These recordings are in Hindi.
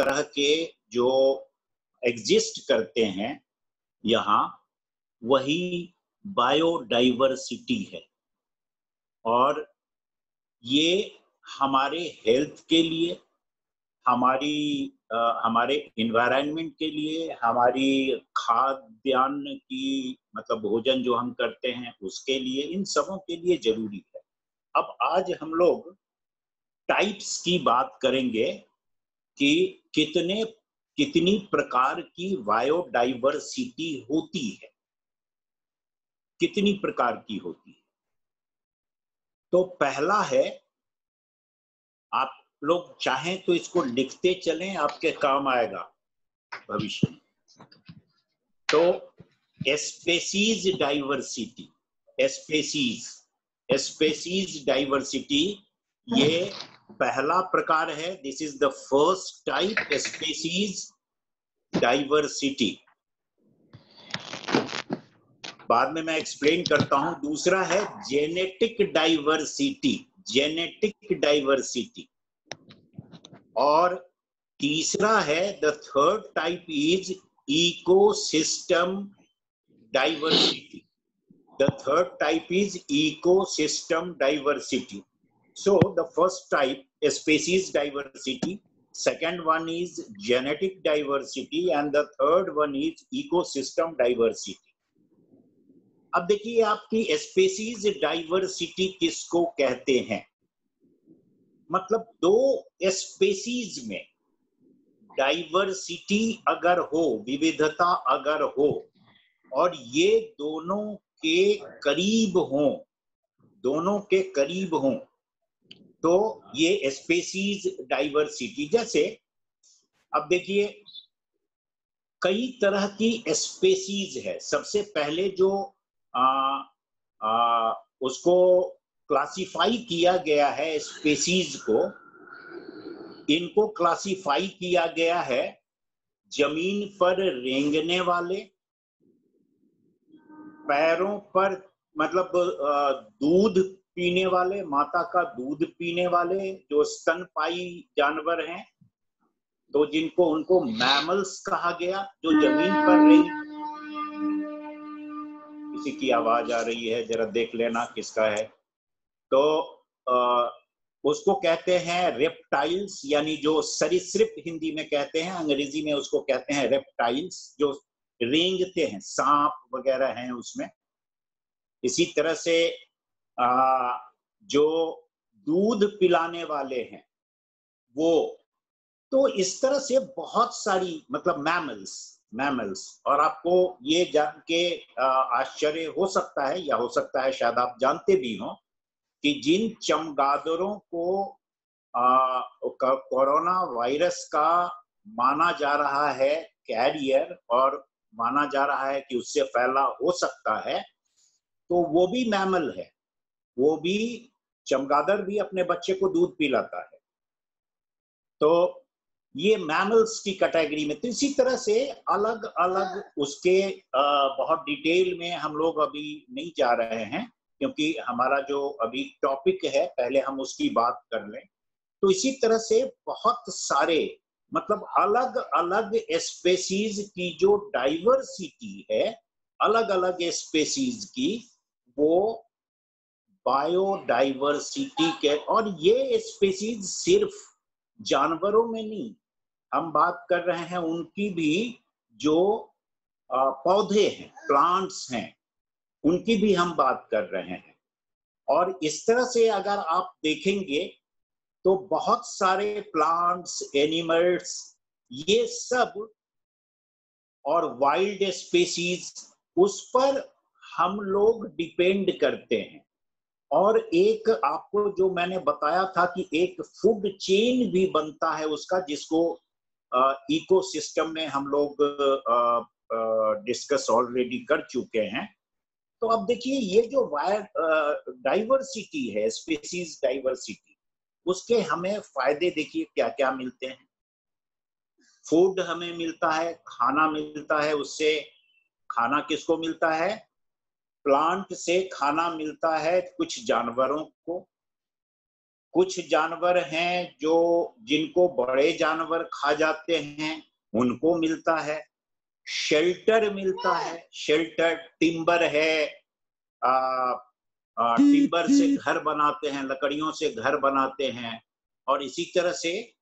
तरह के जो एग्जिस्ट करते हैं यहाँ वही बायोडाइवर्सिटी है। और ये हमारे हेल्थ के लिए हमारी आ, हमारे इन्वायरमेंट के लिए हमारी खाद्यान्न की मतलब भोजन जो हम करते हैं उसके लिए इन सबों के लिए ज़रूरी है। अब आज हम लोग टाइप्स की बात करेंगे कि कितने, कितनी प्रकार की बायोडाइवर्सिटी होती है? कितनी प्रकार की होती है? तो पहला है, आप लोग चाहें तो इसको लिखते चलें, आपके काम आएगा भविष्य में। तो species diversity, species species diversity, ये पहला प्रकार है this is the first type species diversity बाद में मैं एक्सप्लेन करता हूँ, दूसरा है जेनेटिक डाइवर्सिटी जेनेटिक डाइवर्सिटी और तीसरा है the third type is ecosystem diversity the third type is ecosystem diversity so the first type species diversity. Second one is genetic diversity. And the third one is ecosystem diversity. अब देखिए आपकी स्पेसीज डाइवर्सिटी किसको कहते हैं? मतलब दो स्पेसीज में डाइवर्सिटी अगर हो, विविधता अगर हो, और ये दोनों के करीब हों, दोनों के करीब हों तो ये स्पेसीज डाइवर्सिटी जैसे अब देखिए कई तरह की स्पेसीज है। सबसे पहले जो आ, आ, उसको क्लासिफाई किया गया है स्पेसीज को इनको क्लासिफाई किया गया है ज़मीन पर रेंगने वाले पैरों पर मतलब दूध पीने वाले माता का दूध पीने वाले जो स्तनपाई जानवर हैं तो जिनको उनको मैमल्स कहा गया जो ज़मीन पर रेंग किसी की आवाज़ आ रही है जरा देख लेना किसका है। तो आ, उसको कहते हैं रेप्टाइल्स यानी जो सरीसृप हिंदी में कहते हैं अंग्रेज़ी में उसको कहते हैं रेप्टाइल्स जो रेंगते हैं सांप वगैरह हैं उसमें। इसी तरह से आ, जो दूध पिलाने वाले हैं वो तो इस तरह से बहुत सारी मतलब मैमल्स मैमल्स और आपको ये जान के आश्चर्य हो सकता है या हो सकता है शायद आप जानते भी हो कि जिन चमगादड़ों को कोरोना वायरस का माना जा रहा है कैरियर और माना जा रहा है कि उससे फैला हो सकता है तो वो भी मैमल है। वो भी चमगादड़ भी अपने बच्चे को दूध पिलाता है। तो ये मैमल्स की कैटेगरी में तो इसी तरह से अलग अलग उसके बहुत डिटेल में हम लोग अभी नहीं जा रहे हैं, क्योंकि हमारा जो अभी टॉपिक है, पहले हम उसकी बात कर लें। तो इसी तरह से बहुत सारे मतलब अलग अलग स्पेसीज की जो डाइवर्सिटी है अलग अलग स्पेसीज की, वो बायोडाइवर्सिटी के, और ये स्पेसीज सिर्फ़ जानवरों में नहीं, हम बात कर रहे हैं उनकी भी जो पौधे हैं प्लांट्स हैं, उनकी भी हम बात कर रहे हैं। और इस तरह से अगर आप देखेंगे तो बहुत सारे प्लांट्स एनिमल्स ये सब और वाइल्ड स्पेसीज उस पर हम लोग डिपेंड करते हैं। और एक आपको जो मैंने बताया था कि एक फ़ूड चेन भी बनता है उसका, जिसको इकोसिस्टम में हम लोग डिस्कस ऑलरेडी कर चुके हैं। तो अब देखिए, ये जो वायर डाइवर्सिटी है स्पीसीज डाइवर्सिटी उसके हमें फ़ायदे देखिए क्या क्या मिलते हैं। फ़ूड हमें मिलता है, खाना मिलता है, उससे खाना किसको मिलता है? प्लांट से खाना मिलता है कुछ जानवरों को। कुछ जानवर हैं जो जिनको बड़े जानवर खा जाते हैं उनको मिलता है। शेल्टर मिलता है। शेल्टर टिम्बर है। आ, आ, टिम्बर से घर बनाते हैं लकड़ियों से घर बनाते हैं। और इसी तरह से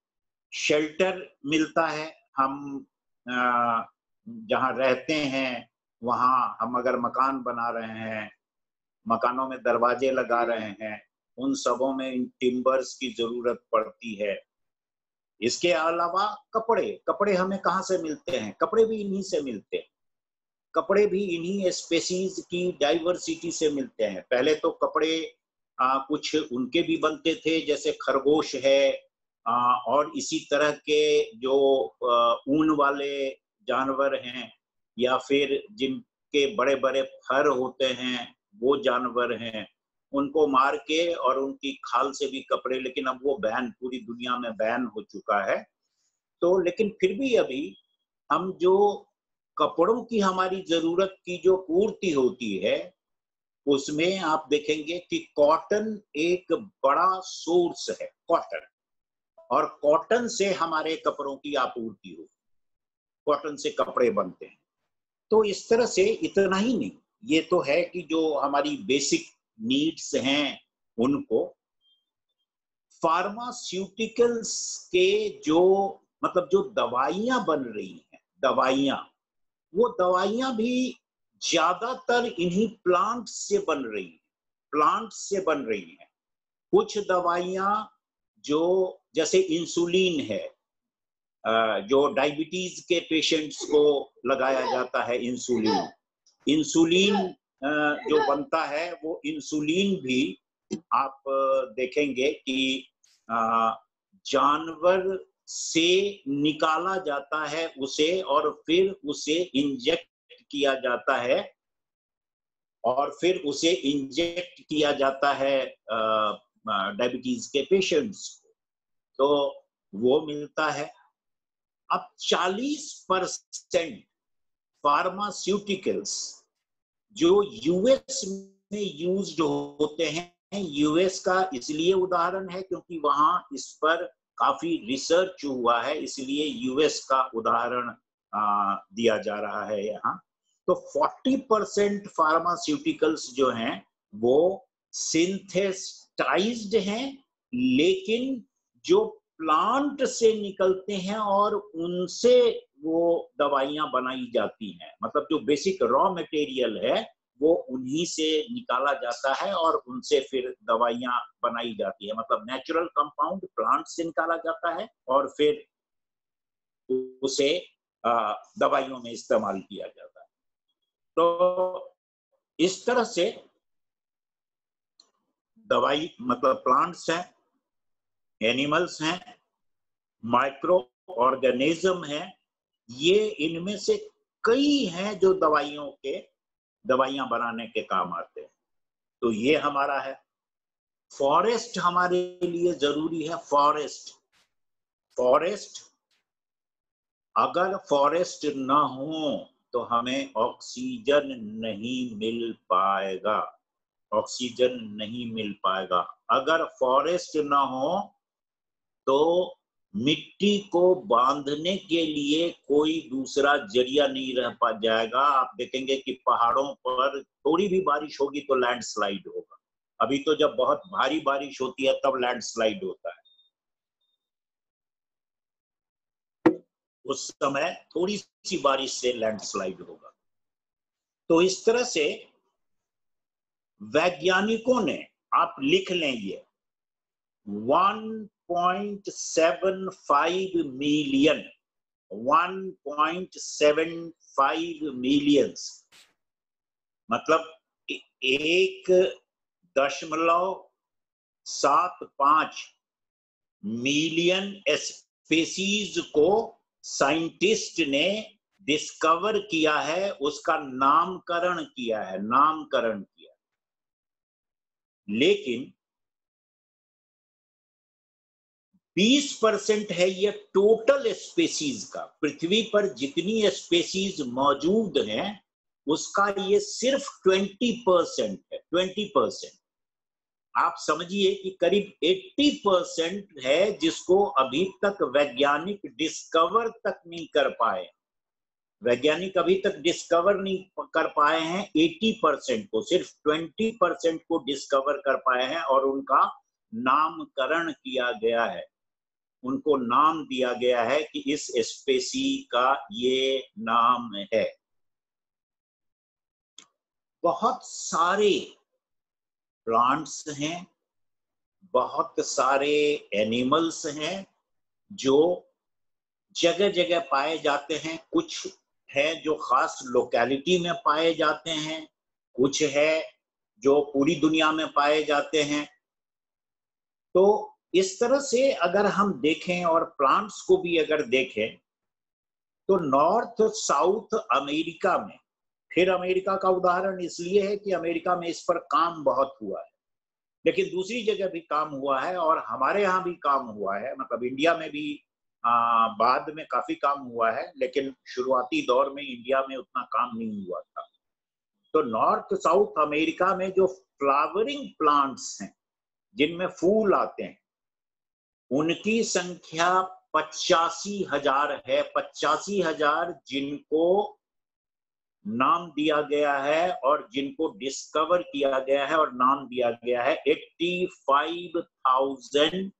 शेल्टर मिलता है। हम जहाँ रहते हैं वहाँ हम अगर मकान बना रहे हैं मकानों में दरवाजे लगा रहे हैं उन सबों में इन टिम्बर्स की ज़रूरत पड़ती है। इसके अलावा कपड़े कपड़े हमें कहाँ से मिलते हैं? कपड़े भी इन्हीं से मिलते हैं। कपड़े भी इन्हीं स्पेसीज की डाइवर्सिटी से मिलते हैं। पहले तो कपड़े आ, कुछ उनके भी बनते थे जैसे खरगोश है आ, और इसी तरह के जो ऊन वाले जानवर हैं या फिर जिनके बड़े बड़े फर होते हैं, वो जानवर हैं, उनको मार के और उनकी खाल से भी कपड़े, लेकिन अब वो बैन पूरी दुनिया में बैन हो चुका है। तो लेकिन फिर भी अभी हम जो कपड़ों की हमारी ज़रूरत की जो पूर्ति होती है, उसमें आप देखेंगे कि कॉटन एक बड़ा सोर्स है, कॉटन। और कॉटन से हमारे कपड़ों की आपूर्ति हो, कॉटन से कपड़े बनते हैं। तो इस तरह से इतना ही नहीं। ये तो है कि जो हमारी बेसिक नीड्स हैं, उनको फार्मास्यूटिकल्स के जो मतलब जो दवाइयाँ बन रही हैं, दवाइयाँ, वो दवाइयाँ भी ज़्यादातर इन्हीं प्लांट से बन रही हैं प्लांट से बन रही हैं। कुछ दवाइयाँ जो, जैसे इंसुलिन है जो डायबिटीज़ के पेशेंट्स को लगाया जाता है इंसुलिन इंसुलिन जो बनता है, वो इंसुलिन भी आप देखेंगे कि जानवर से निकाला जाता है उसे और फिर उसे इंजेक्ट किया जाता है और फिर उसे इंजेक्ट किया जाता है डायबिटीज़ के पेशेंट्स को। तो वो मिलता है। अब 40 परसेंट फार्मास्यूटिकल्स जो यूएस में यूज़ होते हैं यूएस का इसलिए उदाहरण है क्योंकि वहाँ इस पर काफ़ी रिसर्च हुआ है, इसलिए यूएस का उदाहरण दिया जा रहा है यहाँ। तो 40 परसेंट फार्मास्यूटिकल्स जो हैं, वो सिंथेसाइज्ड हैं, लेकिन जो प्लांट से निकलते हैं और उनसे वो दवाइयाँ बनाई जाती हैं। मतलब जो बेसिक रॉ मटेरियल है, वो उन्हीं से निकाला जाता है और उनसे फिर दवाइयाँ बनाई जाती है। मतलब नेचुरल कंपाउंड प्लांट से निकाला जाता है और फिर उसे दवाइयों में इस्तेमाल किया जाता है। तो इस तरह से दवाई मतलब प्लांट्स हैं एनिमल्स हैं माइक्रो ऑर्गेनिज्म है, ये इनमें से कई हैं जो दवाइयों के, दवाइयाँ बनाने के काम आते हैं। तो ये हमारा है। फॉरेस्ट हमारे लिए ज़रूरी है, फॉरेस्ट। फॉरेस्ट, अगर फॉरेस्ट ना हो तो हमें ऑक्सीजन नहीं मिल पाएगा। ऑक्सीजन नहीं मिल पाएगा। अगर फॉरेस्ट ना हो तो मिट्टी को बांधने के लिए कोई दूसरा ज़रिया नहीं रह पा जाएगा। आप देखेंगे कि पहाड़ों पर थोड़ी भी बारिश होगी तो लैंडस्लाइड होगा। अभी तो जब बहुत भारी बारिश होती है, तब लैंडस्लाइड होता है। उस समय थोड़ी सी बारिश से लैंडस्लाइड होगा। तो इस तरह से वैज्ञानिकों ने, आप लिख लें ये 1.75 मिलियन 1.75 मिलियंस मतलब एक दशमलव सात पाँच मिलियन स्पेसीज को साइंटिस्ट ने डिस्कवर किया है, उसका नामकरण किया है, नामकरण किया लेकिन 20 परसेंट है ये टोटल स्पेसीज का। पृथ्वी पर जितनी स्पेसीज मौजूद हैं, उसका ये सिर्फ़ 20 परसेंट है 20 परसेंट। आप समझिए कि करीब 80 परसेंट है जिसको अभी तक वैज्ञानिक डिस्कवर तक नहीं कर पाए। वैज्ञानिक अभी तक डिस्कवर नहीं कर पाए हैं 80 परसेंट को, सिर्फ़ 20 परसेंट को डिस्कवर कर पाए हैं और उनका नामकरण किया गया है। उनको नाम दिया गया है कि इस स्पेसी का ये नाम है। बहुत सारे प्लांट्स हैं, बहुत सारे एनिमल्स हैं जो जगह जगह पाए जाते हैं। कुछ है जो खास लोकेलिटी में पाए जाते हैं, कुछ है जो पूरी दुनिया में पाए जाते हैं। तो इस तरह से अगर हम देखें और प्लांट्स को भी अगर देखें तो नॉर्थ साउथ अमेरिका में फिर अमेरिका का उदाहरण इसलिए है कि अमेरिका में इस पर काम बहुत हुआ है। लेकिन दूसरी जगह भी काम हुआ है और हमारे यहाँ भी काम हुआ है। मतलब इंडिया में भी आ, बाद में काफ़ी काम हुआ है लेकिन शुरुआती दौर में इंडिया में उतना काम नहीं हुआ था। तो नॉर्थ साउथ अमेरिका में जो फ्लावरिंग प्लांट्स हैं जिनमें फूल आते हैं उनकी संख्या पचासी हज़ार है। पचासी हज़ार जिनको नाम दिया गया है और जिनको डिस्कवर किया गया है और नाम दिया गया है। Eighty five thousand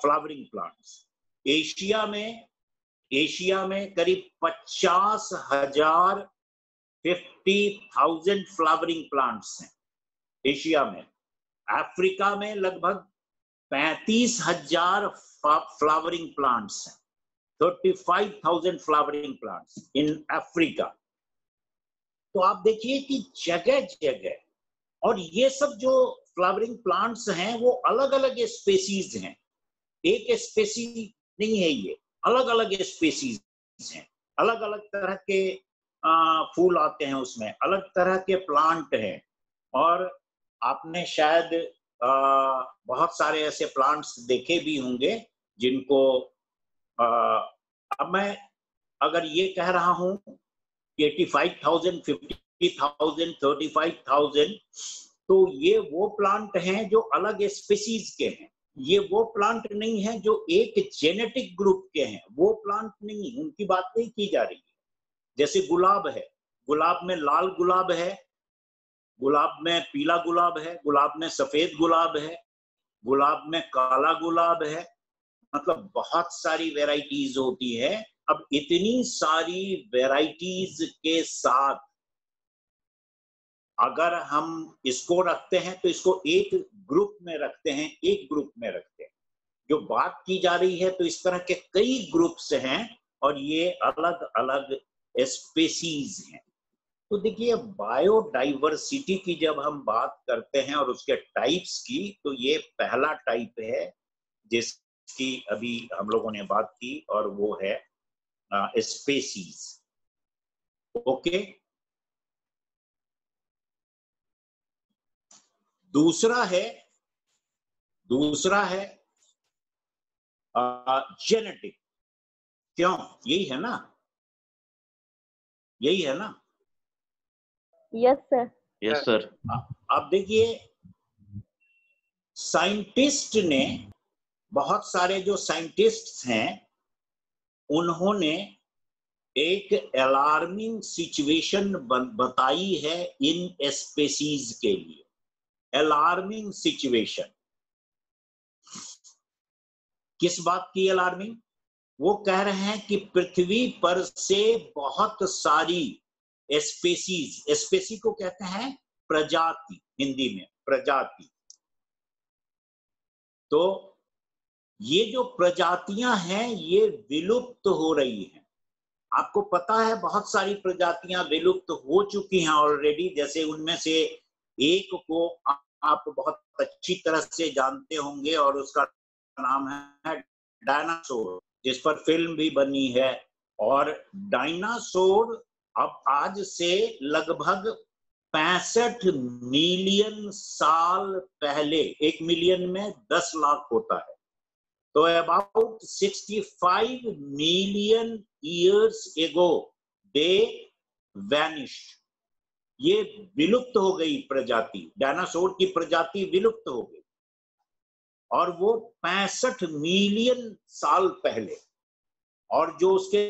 flowering plants Asia में एशिया में करीब पचास हज़ार फिफ्टी थाउज़ेंड फ्लावरिंग प्लांट्स हैं। एशिया में। अफ्रीका में लगभग पैंतीस हज़ार फ्लावरिंग प्लांट्स हैं। Thirty five thousand flowering plants in Africa तो आप देखिए कि जगह जगह और ये सब जो फ्लावरिंग प्लांट्स हैं, वो अलग अलग स्पेसीज हैं। एक स्पेसी नहीं है ये अलग अलग स्पेसीज हैं। अलग अलग तरह के फूल आते हैं उसमें, अलग तरह के प्लांट हैं। और आपने शायद बहुत सारे ऐसे प्लांट्स देखे भी होंगे जिनको आ, अब मैं अगर ये कह रहा हूँ eighty five thousand fifty thousand thirty five thousand तो ये वो प्लांट हैं जो अलग स्पीसीज के हैं। ये वो प्लांट नहीं है जो एक जेनेटिक ग्रुप के हैं। वो प्लांट नहीं उनकी बात नहीं की जा रही है। जैसे गुलाब है गुलाब में लाल गुलाब है गुलाब में पीला गुलाब है, गुलाब में सफ़ेद गुलाब है, गुलाब में काला गुलाब है। मतलब बहुत सारी वेराइटीज होती है। अब इतनी सारी वेराइटीज के साथ अगर हम इसको रखते हैं तो इसको एक ग्रुप में रखते हैं, एक ग्रुप में रखते हैं। जो बात की जा रही है तो इस तरह के कई ग्रुप्स हैं और ये अलग अलग स्पेसीज हैं। तो देखिए बायोडाइवर्सिटी की जब हम बात करते हैं और उसके टाइप्स की तो ये पहला टाइप है जिसकी अभी हम लोगों ने बात की और वो है स्पेसीज ओके दूसरा है दूसरा है जेनेटिक क्यों? यही है ना? यही है ना? यस सर यस सर अब देखिए साइंटिस्ट ने बहुत सारे जो साइंटिस्ट हैं उन्होंने एक अलार्मिंग सिचुएशन बताई है इन स्पेसीज के लिए। अलार्मिंग सिचुएशन किस बात की अलार्मिंग वो कह रहे हैं कि पृथ्वी पर से बहुत सारी स्पेसीज, स्पेसी को कहते हैं प्रजाति, हिंदी में, प्रजाति। तो ये जो प्रजातियाँ हैं, ये विलुप्त हो रही हैं। आपको पता है, बहुत सारी प्रजातियाँ विलुप्त हो चुकी हैं ऑलरेडी जैसे उनमें से एक को आप बहुत अच्छी तरह से जानते होंगे और उसका नाम है डायनासोर, जिस पर फ़िल्म भी बनी है। और डायनासोर अब आज से लगभग पैंसठ मिलियन साल पहले, एक मिलियन में दस लाख होता है। तो about sixty five million years ago they vanished ये विलुप्त हो गई प्रजाति डायनासोर की प्रजाति विलुप्त हो गई। और वो पैंसठ मिलियन साल पहले, और जो उसके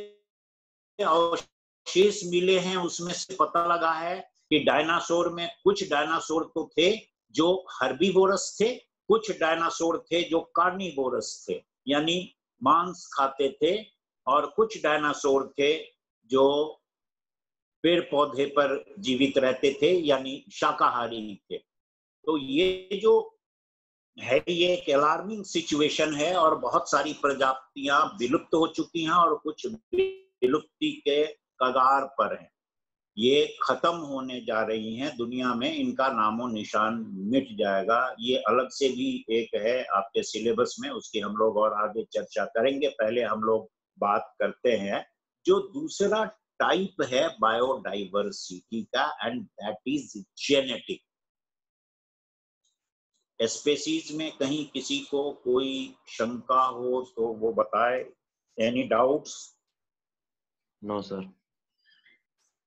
अवशेष मिले हैं, उसमें से पता लगा है कि डायनासोर में कुछ डायनासोर तो थे जो हर्बीवोरस थे, कुछ डायनासोर थे जो कार्निवोरस थे, यानी मांस खाते थे, और कुछ डायनासोर थे जो पेड़ पौधे पर जीवित रहते थे, यानी शाकाहारी थे। तो ये जो है, ये एक अलार्मिंग सिचुएशन है, और बहुत सारी प्रजातियाँ विलुप्त हो चुकी हैं, और कुछ विलुप्ति के कगार पर हैं। ये खत्म होने जा रही हैं, दुनिया में इनका नामो निशान मिट जाएगा। ये अलग से भी एक है आपके सिलेबस में, उसकी हम लोग और आगे चर्चा करेंगे। पहले हम लोग बात करते हैं जो दूसरा टाइप है बायोडाइवर्सिटी का and that is genetic species में कहीं किसी को कोई शंका हो तो वो बताए। एनी डाउट्स नो सर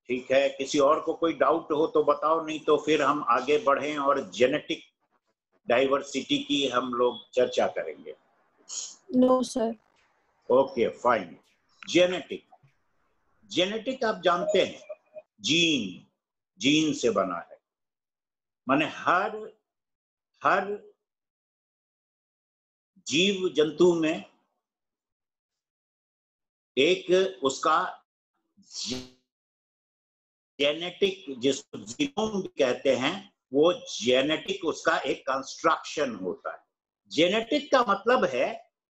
ठीक है? किसी और को कोई डाउट हो तो बताओ नहीं तो फिर हम आगे बढ़ें और जेनेटिक डाइवर्सिटी की हम लोग चर्चा करेंगे। No sir okay fine genetic genetic आप जानते हैं जीन जीन से बना है। माने हर हर जीव जंतु में एक उसका जेनेटिक जिसको जीनोम कहते हैं, वो जेनेटिक उसका एक कंस्ट्रक्शन होता है। जेनेटिक का मतलब है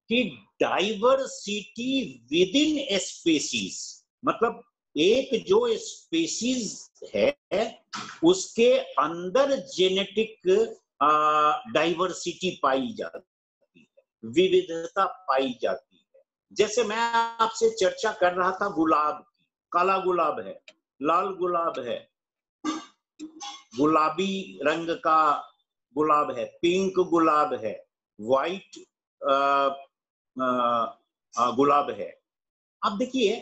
कि diversity within a species मतलब एक जो स्पेसीज है, उसके अंदर जेनेटिक डाइवर्सिटी पाई जाती है, विविधता पाई जाती है। जैसे मैं आपसे चर्चा कर रहा था गुलाब की, काला गुलाब है। लाल गुलाब है। गुलाबी रंग का गुलाब है पिंक गुलाब है वाइट गुलाब है। आप देखिए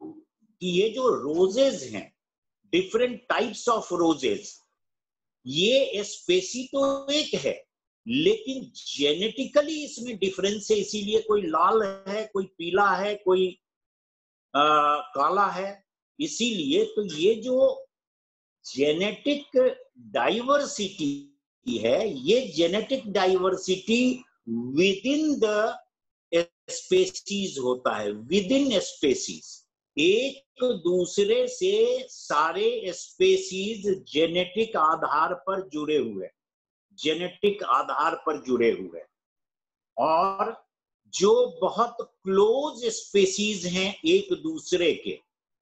कि ये जो रोजेज हैं डिफरेंट टाइप्स ऑफ़ रोजेज ये स्पेसी तो एक है लेकिन जेनेटिकली इसमें डिफरेंस है इसीलिए कोई लाल है कोई पीला है कोई आ, काला है। इसीलिए तो ये जो जेनेटिक डाइवर्सिटी है, ये genetic diversity within the species होता है विद इन स्पेसीज एक दूसरे से सारे स्पेसीज जेनेटिक आधार पर जुड़े हुए जेनेटिक आधार पर जुड़े हुए। और जो बहुत क्लोज स्पेसीज हैं एक दूसरे के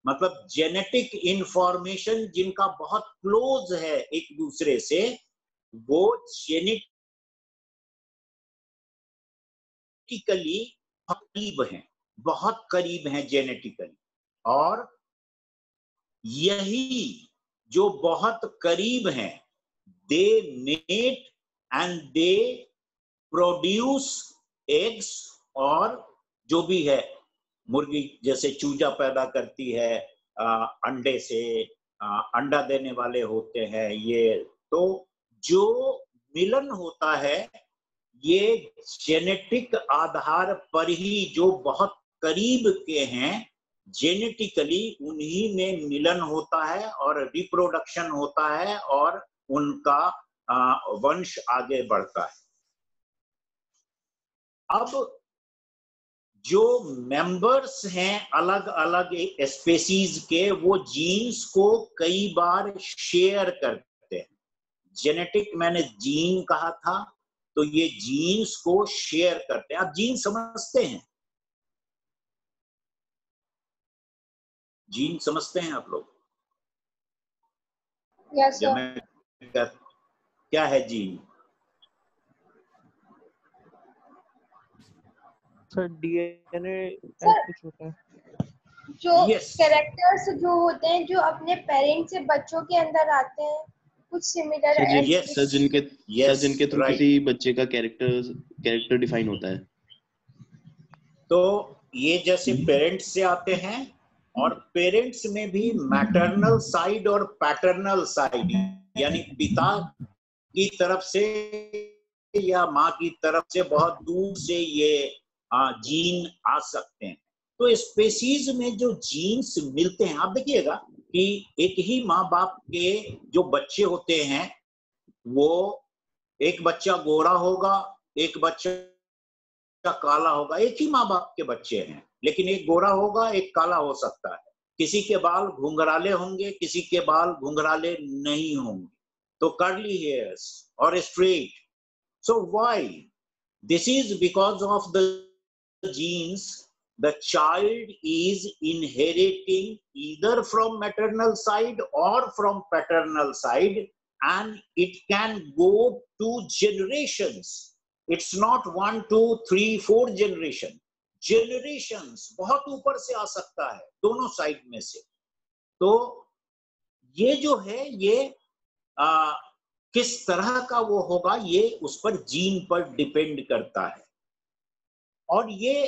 मतलब जेनेटिक इंफॉर्मेशन जिनका बहुत क्लोज है एक दूसरे से, वो जेनेटिकली करीब हैं, बहुत करीब हैं जेनेटिकली और यही जो बहुत करीब हैं they mate and they produce eggs और जो भी है मुर्गी जैसे चूजा पैदा करती है आ, अंडे से आ, अंडा देने वाले होते हैं ये। तो जो मिलन होता है ये जेनेटिक आधार पर ही जो बहुत करीब के हैं जेनेटिकली उन्हीं में मिलन होता है और रिप्रोडक्शन होता है और उनका वंश आगे बढ़ता है। अब जो मेंबर्स हैं अलग अलग स्पेसीज के वो जीन्स को कई बार शेयर करते हैं। जेनेटिक मैंने जीन कहा था तो ये जीन्स को शेयर करते हैं। आप जीन समझते हैं? जीन समझते हैं आप लोग? Yes, क्या, क्या है जीन सर डीएनए कुछ होता है जो कैरेक्टर्स yes. जो होते हैं जो अपने पेरेंट्स से बच्चों के अंदर आते हैं कुछ सिमिलर सर, yes. सर जिनके yes, जिनके थ्रू right. किसी बच्चे का कैरेक्टर कैरेक्टर डिफाइन होता है तो ये जैसे पेरेंट्स से आते हैं और पेरेंट्स में भी मैटरनल साइड और पैटर्नल साइड यानी पिता की तरफ़ से या माँ की तरफ़ से बहुत दूर से ये जीन आ सकते हैं। तो स्पेसीज में जो जीन्स मिलते हैं, आप देखिएगा कि एक ही माँ बाप के जो बच्चे होते हैं, वो एक बच्चा गोरा होगा, एक बच्चा काला होगा। एक ही माँ बाप के बच्चे हैं, लेकिन एक गोरा होगा, एक काला हो सकता है। किसी के बाल घुंघराले होंगे, किसी के बाल घुंघराले नहीं होंगे। तो कर्ली हेयर्स और straight so why this is because of the genes the child is inheriting either from maternal side or from paternal side and it can go to generations it's not one two three four generation generations बहुत ऊपर से आ सकता है दोनों साइड में से तो ये जो है ये आ, किस तरह का वो होगा ये उस पर जीन पर डिपेंड करता है और ये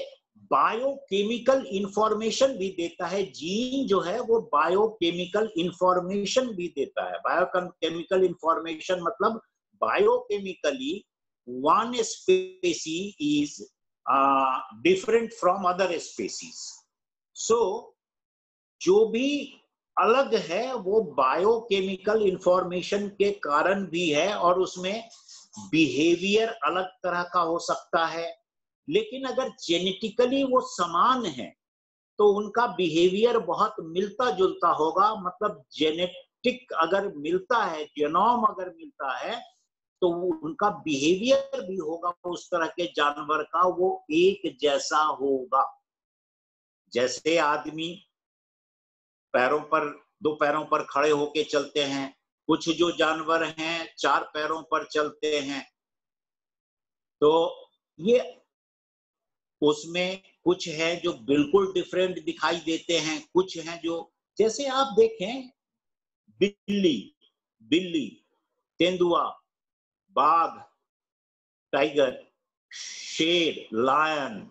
बायोकेमिकल इंफॉर्मेशन भी देता है जीन जो है वो बायोकेमिकल इंफॉर्मेशन भी देता है। बायोकेमिकल इंफॉर्मेशन मतलब biochemically one species is different from other species so जो भी अलग है वो बायोकेमिकल इंफॉर्मेशन के कारण भी है और उसमें बिहेवियर अलग तरह का हो सकता है। लेकिन अगर जेनेटिकली वो समान है तो उनका बिहेवियर बहुत मिलता जुलता होगा। मतलब जेनेटिक अगर मिलता है जेनोम अगर मिलता है तो उनका बिहेवियर भी होगा उस तरह के जानवर का, वो एक जैसा होगा। जैसे आदमी पैरों पर, दो पैरों पर खड़े होके चलते हैं, कुछ जो जानवर हैं, चार पैरों पर चलते हैं तो ये उसमें कुछ है जो बिल्कुल डिफरेंट दिखाई देते हैं, कुछ हैं जो, जैसे आप देखें, बिल्ली बिल्ली, तेंदुआ, बाघ टाइगर शेर लायन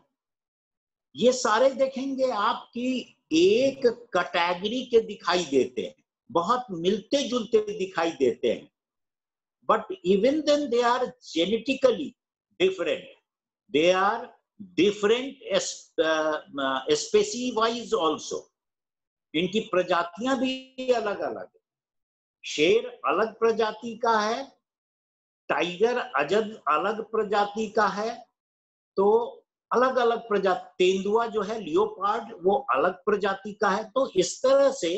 ये सारे देखेंगे आपकी एक कैटेगरी के दिखाई देते हैं, बहुत मिलते जुलते दिखाई देते हैं। But even then they are genetically different they are different species wise also इनकी प्रजातियाँ भी अलग अलग है। शेर अलग प्रजाति का है टाइगर अजद अलग प्रजाति का है तो अलग अलग प्रजाति तेंदुआ जो है लियोपार्ड वो अलग प्रजाति का है। तो इस तरह से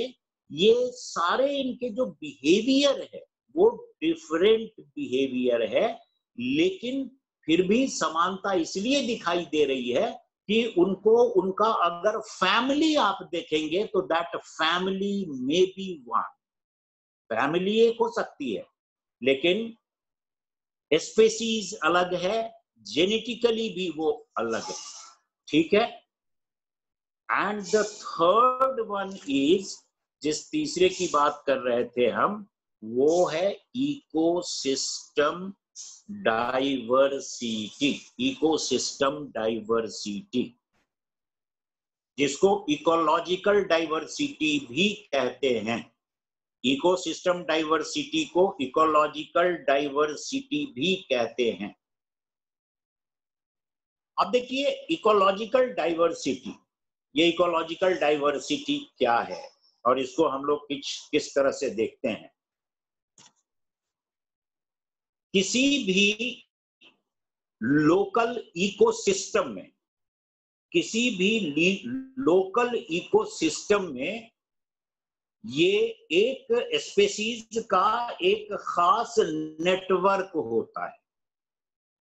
ये सारे इनके जो बिहेवियर है, वो डिफरेंट बिहेवियर है, लेकिन फिर भी समानता इसलिए दिखाई दे रही है कि उनको, उनका अगर फैमिली आप देखेंगे तो that family may be one family एक हो सकती है, लेकिन स्पेसीज अलग है जेनेटिकली भी वो अलग है। ठीक है? And the third one is जिस तीसरे की बात कर रहे थे हम, वो है इकोसिस्टम डाइवर्सिटी, इकोसिस्टम डाइवर्सिटी, जिसको इकोलॉजिकल डाइवर्सिटी भी कहते हैं। इकोसिस्टम डाइवर्सिटी को इकोलॉजिकल डाइवर्सिटी भी कहते हैं। अब देखिए, इकोलॉजिकल डाइवर्सिटी, ये इकोलॉजिकल डाइवर्सिटी क्या है? और इसको हम लोग किस किस तरह से देखते हैं? किसी भी लोकल इकोसिस्टम में, किसी भी लोकल इकोसिस्टम में ये एक स्पेसीज का एक खास नेटवर्क होता है।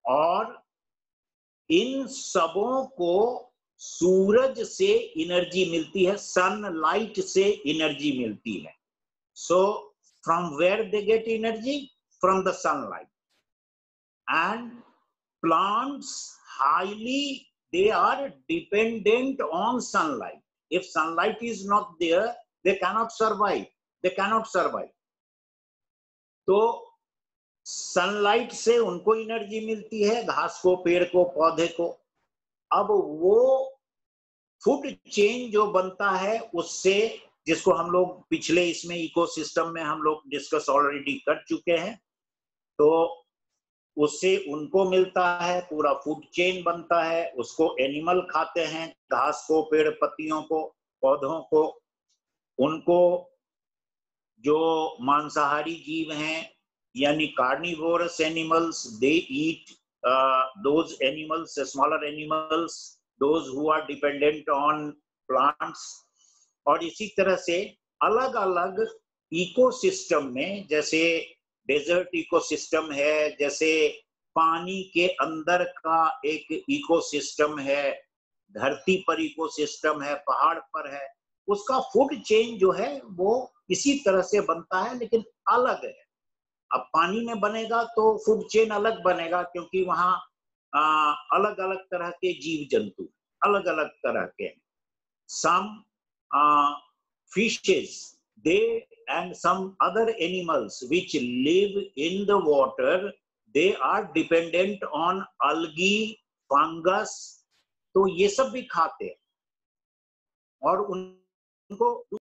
और इन सबों को सूरज से एनर्जी मिलती है सनलाइट से एनर्जी मिलती है। So from where they get energy from the sunlight and plants highly they are dependent on sunlight if sunlight is not there they cannot survive they cannot survive तो सनलाइट से उनको एनर्जी मिलती है घास को पेड़ को पौधे को अब वो फ़ूड चेन जो बनता है उससे जिसको हम लोग पिछले इसमें इकोसिस्टम में हम लोग डिस्कस ऑलरेडी कर चुके हैं तो उससे उनको मिलता है, पूरा फ़ूड चेन बनता है, उसको एनिमल खाते हैं, घास को, पेड़ पत्तियों को, पौधों को, उनको जो मांसाहारी जीव हैं, यानी carnivorous animals they eat those animals smaller animals those who are dependent on plants और इसी तरह से अलग अलग इकोसिस्टम में, जैसे डेजर्ट इकोसिस्टम है, जैसे पानी के अंदर का एक इकोसिस्टम है, धरती पर इकोसिस्टम है, पहाड़ पर है, उसका फ़ूड चेन जो है, वो इसी तरह से बनता है, लेकिन अलग है। अब पानी में बनेगा तो फ़ूड चेन अलग बनेगा, क्योंकि वहाँ अलग अलग तरह के जीव जंतु अलग अलग तरह के some fishes they and some other animals which live in the water, they are dependent on algae, fungus, तो ये सब भी खाते हैं और उनको